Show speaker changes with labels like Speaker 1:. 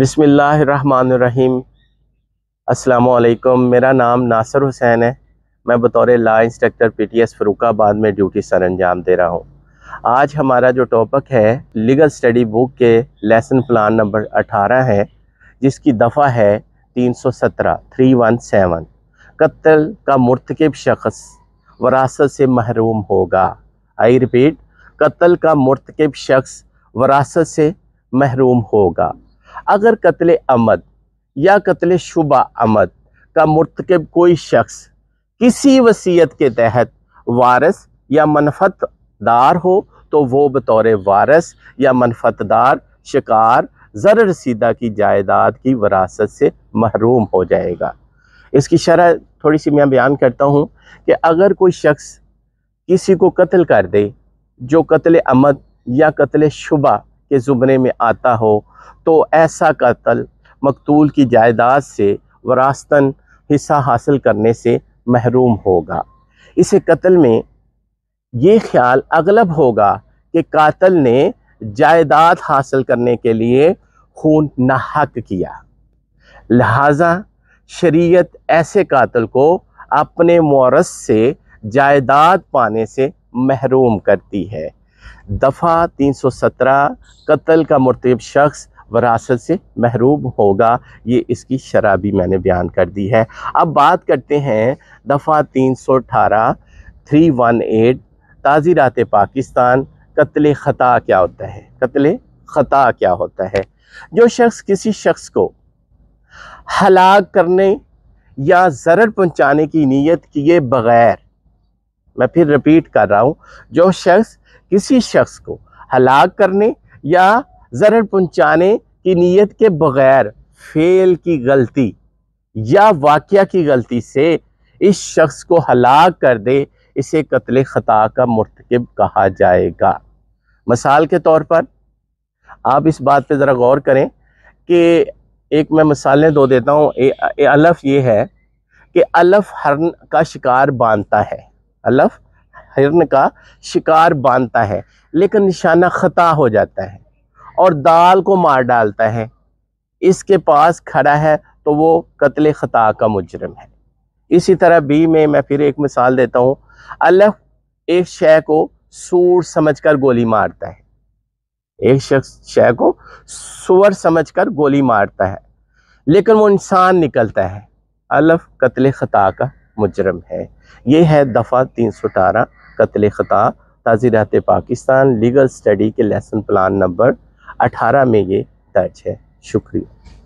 Speaker 1: بسم اللہ الرحمن الرحیم۔ السلام علیکم، میرا نام ناصر حسین ہے۔ میں بطور law instructor P T S Farooqabad میں ڈیوٹی سر انجام دے رہا ہوں۔ آج ہمارا جو ٹاپک ہے، لیگل سٹڈی بک کے لیسن پلان نمبر اٹھارہ ہے، جس کی دفعہ ہے تین سو سترہ، تھری ون سیون۔ قتل کا مرتکب شخص وراثت سے محروم ہوگا۔ آئی ریپیٹ، قتل کا مرتکب شخص وراثت سے محروم ہوگا۔ اگر قتل عمد یا قتل شبہ عمد کا مرتکب کوئی شخص کسی وصیت کے تحت وارث یا منفت دار ہو، تو وہ بطور وارث یا منفت دار شکار زر رسیدہ کی جائیداد کی وراثت سے محروم ہو جائے گا۔ اس کی شرح تھوڑی سی میں بیان کرتا ہوں کہ اگر کوئی شخص کسی کو قتل کر دے، جو قتل عمد یا قتل شبہ کے زمرے میں آتا ہو، تو ایسا قتل مقتول کی جائیداد سے وراثتاً حصہ حاصل کرنے سے محروم ہوگا۔ اسے قتل میں یہ خیال اغلب ہوگا کہ قاتل نے جائیداد حاصل کرنے کے لیے خون نحق کیا۔ لہٰذا شریعت ایسے قاتل کو اپنے مورث سے جائیداد پانے سے محروم کرتی ہے۔ دفعہ تین سو سترہ قتل کا مرتب شخص وراثت سے محروم ہوگا۔ یہ اس کی شرح بھی میں نے بیان کر دی ہے۔ اب بات کرتے ہیں دفعہ تین سو اٹھارہ تھری ون ایٹ تعزیرات پاکستان، قتل خطا کیا ہوتا ہے؟ قتل خطا کیا ہوتا ہے؟ جو شخص کسی شخص کو ہلاک کرنے یا ضرر پہنچانے کی نیت کیے بغیر، میں پھر رپیٹ کر رہا ہوں، جو شخص کسی شخص کو ہلاک کرنے یا ضرر پہنچانے کی نیت کے بغیر فیل کی غلطی یا واقعہ کی غلطی سے اس شخص کو ہلاک کر دے، اسے قتل خطا کا مرتکب کہا جائے گا۔ مثال کے طور پر آپ اس بات پہ ذرا غور کریں کہ ایک میں مثالیں دو دیتا ہوں۔ الف یہ ہے کہ الف ہرن کا شکار باندھتا ہے۔ الف ہرن کا شکار باندھتا ہے، لیکن نشانہ خطا ہو جاتا ہے اور دال کو مار ڈالتا ہے۔ اس کے پاس کھڑا ہے تو وہ قتل خطا کا مجرم ہے۔ اسی طرح بی میں میں پھر ایک مثال دیتا ہوں۔ الف ایک شے کو سور سمجھ کر گولی مارتا ہے۔ ایک شخص شے کو سور سمجھ کر گولی مارتا ہے، لیکن وہ انسان نکلتا ہے۔ الف قتل خطا کا مجرم ہے۔ یہ ہے دفعہ تین سو اٹھارہ۔ قتل خطا تعزیرات پاکستان لیگل سٹڈی کے لیسن پلان نمبر اٹھارہ میں یہ درج ہے۔ شکریہ۔